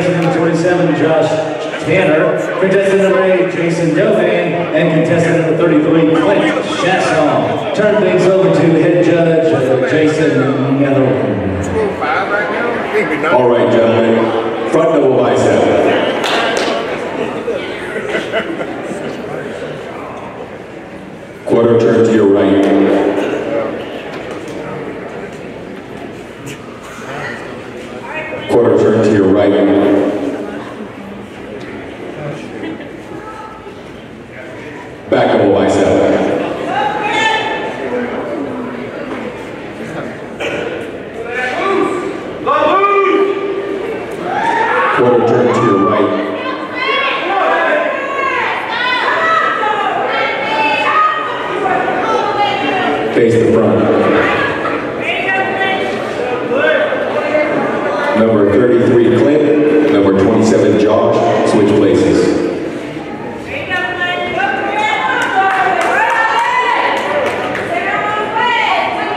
Contestant number 27, Josh Tanner. Contestant number 8, Jason Dovan. And contestant number 33, Clint Chasson. Turn things over to head judge uh, Jason Netherland. All right, gentlemen. Front double bicep. Quarter turn to your right. Quarter turn to your right. Back double bicep. Quarter turn right. Face the front. Number 33, Clint. Number 27, Josh. Switch places.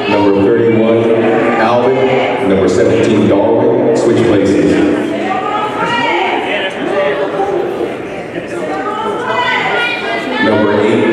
Number 31, Alvin. Number 17, Darwin. Switch places. Number 8,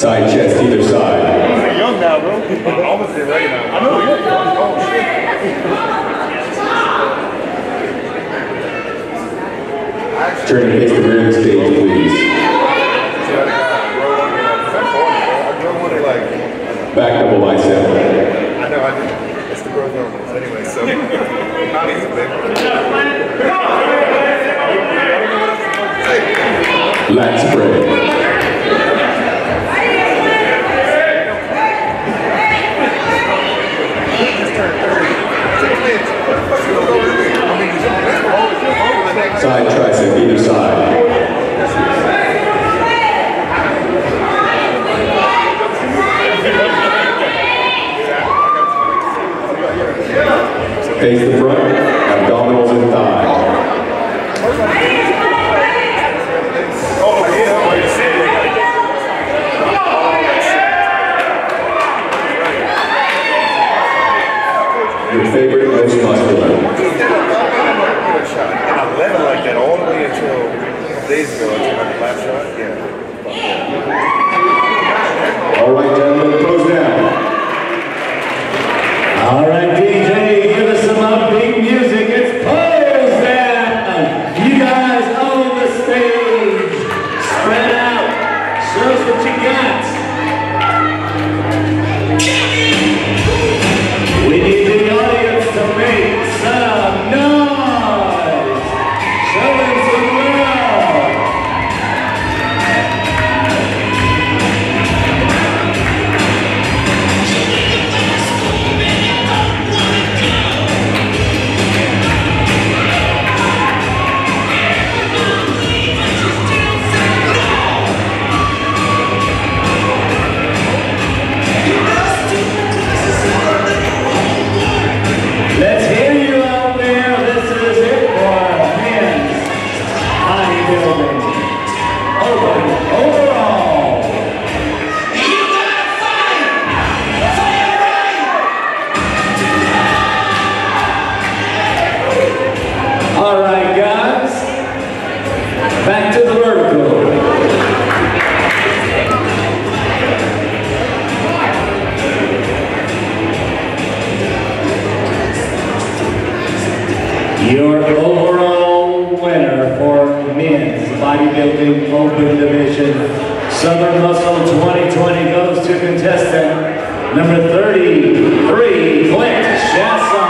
Side chest either side. young now, bro. I'm almost there right now. I know, yeah. Oh, shit. Oh, Turn to face the rear of the stage, please. Back double bicep. I know, I did. It's the growth hormones anyway, so not easy, Lat spread. Side tricep either side. Face the front, the couple days ago last shot. Yeah. All right, Your overall winner for men's bodybuilding open division Southern Muscle 2020 goes to contestant number 33, Clint Chasson.